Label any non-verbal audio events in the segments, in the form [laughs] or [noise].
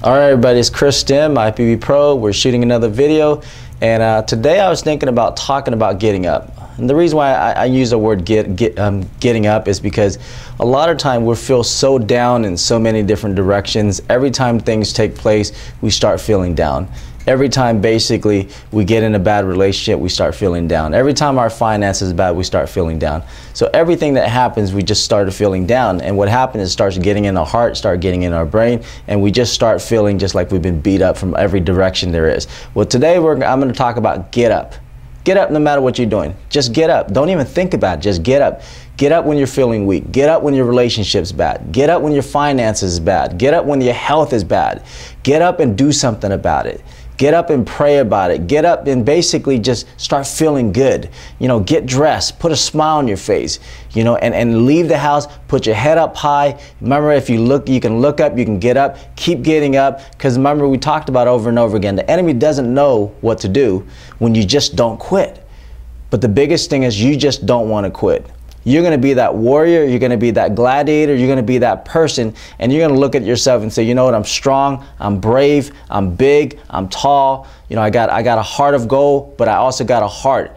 All right, everybody, it's Kris Dim, IFBB Pro. We're shooting another video, and uh, today I was thinking about talking about getting up. And the reason why I, I use the word get, get um, getting up is because a lot of time we feel so down in so many different directions. Every time things take place, we start feeling down. Every time basically we get in a bad relationship, we start feeling down. Every time our finances is bad, we start feeling down. So everything that happens, we just started feeling down. And what happens is it starts getting in our heart, start getting in our brain, and we just start feeling just like we've been beat up from every direction there is. Well, today we're, I'm going to talk about get up. Get up no matter what you're doing. Just get up. Don't even think about it. Just get up. Get up when you're feeling weak. Get up when your relationship's bad. Get up when your finances is bad. Get up when your health is bad. Get up and do something about it. Get up and pray about it. Get up and basically just start feeling good. You know, get dressed, put a smile on your face, you know, and, and leave the house, put your head up high. Remember, if you look, you can look up, you can get up, keep getting up. Because remember, we talked about over and over again, the enemy doesn't know what to do when you just don't quit. But the biggest thing is you just don't want to quit. You're going to be that warrior, you're going to be that gladiator, you're going to be that person, and you're going to look at yourself and say, you know what, I'm strong, I'm brave, I'm big, I'm tall, you know, I got, I got a heart of gold, but I also got a heart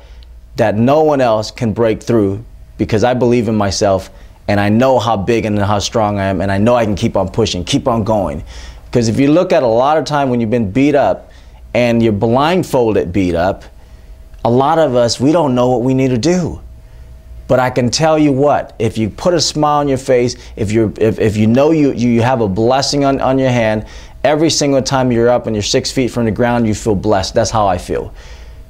that no one else can break through because I believe in myself and I know how big and how strong I am, and I know I can keep on pushing, keep on going. Because if you look at a lot of time when you've been beat up and you're blindfolded beat up, a lot of us, we don't know what we need to do. But I can tell you what, if you put a smile on your face, if, you if, if you know you, you have a blessing on, on your hand, every single time you're up and you're six feet from the ground, you feel blessed. That's how I feel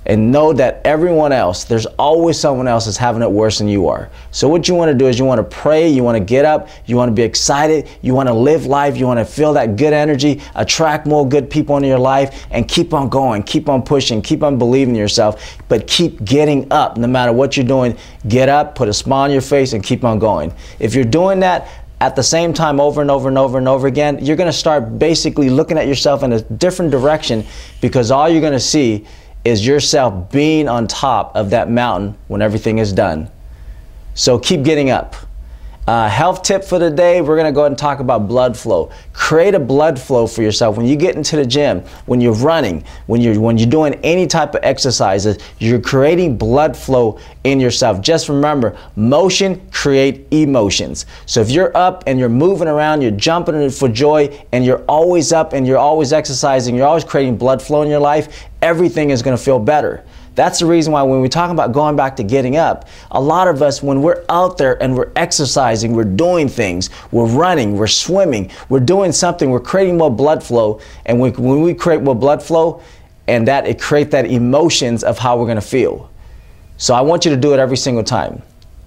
and know that everyone else, there's always someone else that's having it worse than you are. So what you want to do is you want to pray, you want to get up, you want to be excited, you want to live life, you want to feel that good energy, attract more good people into your life, and keep on going, keep on pushing, keep on believing in yourself, but keep getting up no matter what you're doing. Get up, put a smile on your face, and keep on going. If you're doing that, at the same time over and over and over and over again, you're going to start basically looking at yourself in a different direction because all you're going to see is yourself being on top of that mountain when everything is done. So keep getting up. Uh, health tip for the day, we're going to go ahead and talk about blood flow. Create a blood flow for yourself. When you get into the gym, when you're running, when you're, when you're doing any type of exercises, you're creating blood flow in yourself. Just remember, motion create emotions. So if you're up and you're moving around, you're jumping for joy, and you're always up and you're always exercising, you're always creating blood flow in your life, everything is going to feel better. That's the reason why when we talk about going back to getting up, a lot of us, when we're out there and we're exercising, we're doing things, we're running, we're swimming, we're doing something, we're creating more blood flow. And when, when we create more blood flow, and that it create that emotions of how we're going to feel. So I want you to do it every single time.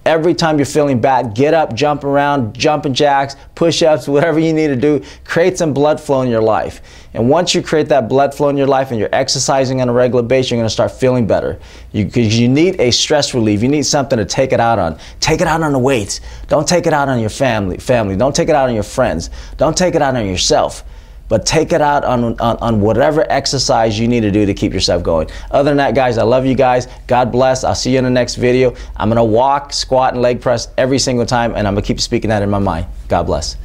Every time you're feeling bad, get up, jump around, jumping jacks, push ups, [laughs] whatever you need to do. Create some blood flow in your life. And once you create that blood flow in your life and you're exercising on a regular basis, you're going to start feeling better. You, you need a stress relief. You need something to take it out on. Take it out on the weights. Don't take it out on your family. Family. Don't take it out on your friends. Don't take it out on yourself but take it out on, on, on, whatever exercise you need to do to keep yourself going. Other than that, guys, I love you guys. God bless. I'll see you in the next video. I'm going to walk, squat, and leg press every single time, and I'm going to keep speaking that in my mind. God bless.